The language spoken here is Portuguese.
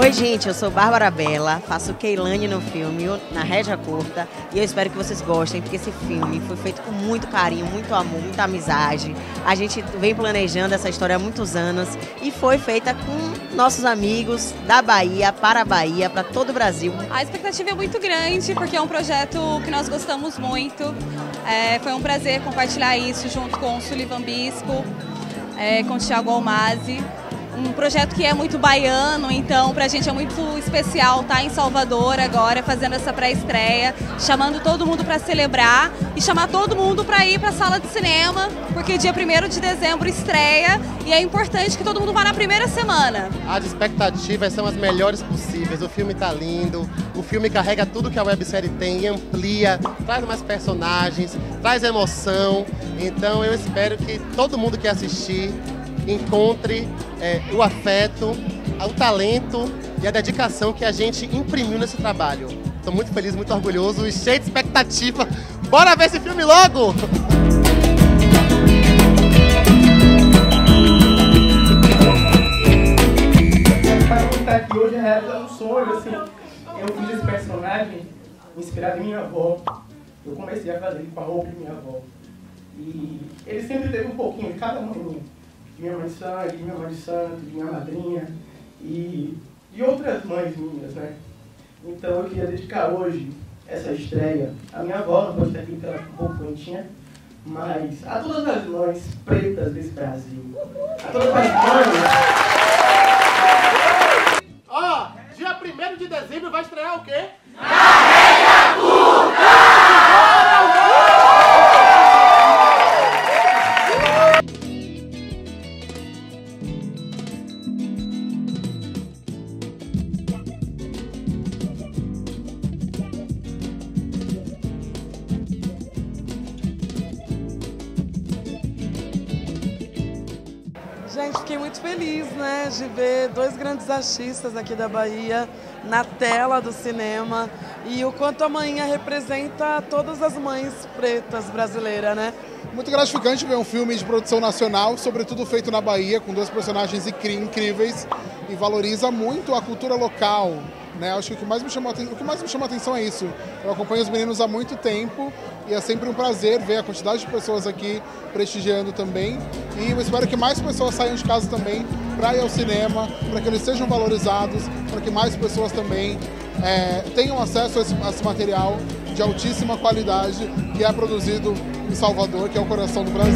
Oi, gente, eu sou Bárbara Bela, faço Keilane no filme, na Régia Curta, e eu espero que vocês gostem, porque esse filme foi feito com muito carinho, muito amor, muita amizade. A gente vem planejando essa história há muitos anos e foi feita com nossos amigos da Bahia, para a Bahia, para todo o Brasil. A expectativa é muito grande, porque é um projeto que nós gostamos muito. É, foi um prazer compartilhar isso junto com o Sullivan Bispo, é, com o Thiago Almazi um projeto que é muito baiano, então para a gente é muito especial estar tá em Salvador agora fazendo essa pré-estreia, chamando todo mundo para celebrar e chamar todo mundo para ir para a sala de cinema, porque dia 1 de dezembro estreia e é importante que todo mundo vá na primeira semana. As expectativas são as melhores possíveis, o filme está lindo, o filme carrega tudo que a websérie tem e amplia, traz mais personagens, traz emoção, então eu espero que todo mundo que assistir encontre é, o afeto, o talento e a dedicação que a gente imprimiu nesse trabalho. Estou muito feliz, muito orgulhoso e cheio de expectativa. Bora ver esse filme logo! Contar aqui hoje é realizar um sonho, assim, eu fiz esse personagem inspirado em minha avó. Eu comecei a fazer com a roupa de minha avó. E ele sempre teve um pouquinho de cada um minha mãe de sangue, minha mãe de santo, minha madrinha e, e outras mães minhas, né? Então eu queria dedicar hoje essa estreia à minha avó, não pode estar aqui porque ela ficou um pouco doentinha, mas a todas as mães pretas desse Brasil, a todas as mães... Ó, oh, dia 1 de dezembro vai estrear o quê? Gente, fiquei muito feliz, né, de ver dois grandes artistas aqui da Bahia na tela do cinema e o quanto amanhã representa todas as mães pretas brasileiras, né? Muito gratificante ver um filme de produção nacional, sobretudo feito na Bahia, com dois personagens incríveis e valoriza muito a cultura local, né? Acho que o que mais me chamou, o que mais me chamou a atenção é isso. Eu acompanho os meninos há muito tempo e é sempre um prazer ver a quantidade de pessoas aqui prestigiando também. E eu espero que mais pessoas saiam de casa também para ir ao cinema, para que eles sejam valorizados, para que mais pessoas também é, tenham acesso a esse, a esse material de altíssima qualidade que é produzido em Salvador, que é o coração do Brasil.